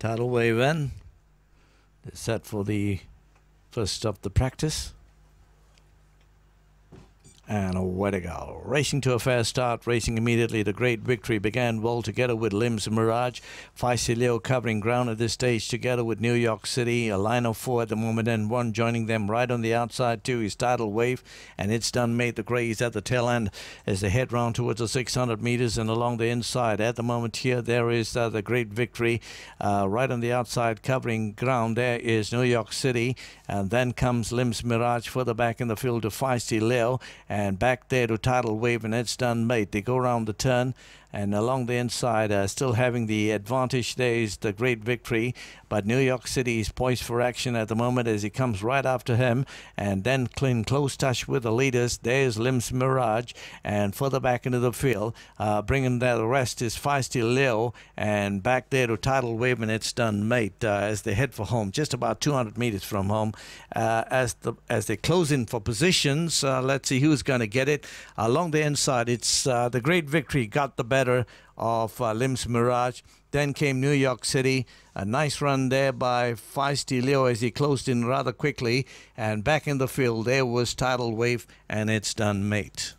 Tidal wave in. They're set for the first of the practice. And away to go. Racing to a fair start, racing immediately. The great victory began well together with Lim's Mirage. Feisty Leo covering ground at this stage together with New York City. A line of four at the moment, and one joining them right on the outside, too, is Tidal Wave. And it's done made the Greys at the tail end as they head round towards the 600 meters and along the inside. At the moment, here, there is uh, the great victory uh, right on the outside covering ground. There is New York City. And then comes Limbs Mirage further back in the field to Feisty Leo. And back there to Tidal Wave, and it's done, mate. They go around the turn and along the inside, uh, still having the advantage. There is the great victory, but New York City is poised for action at the moment as he comes right after him, and then in close touch with the leaders. There's Lim's Mirage, and further back into the field, uh, bringing that rest is Feisty Leo, and back there to Tidal Wave, and it's done, mate, uh, as they head for home, just about 200 meters from home. Uh, as the as they close in for positions, uh, let's see who's going to get it along the inside. It's uh, the great victory got the best better of uh, Lim's Mirage. Then came New York City. A nice run there by Feisty Leo as he closed in rather quickly. And back in the field, there was Tidal Wave, and it's done, mate.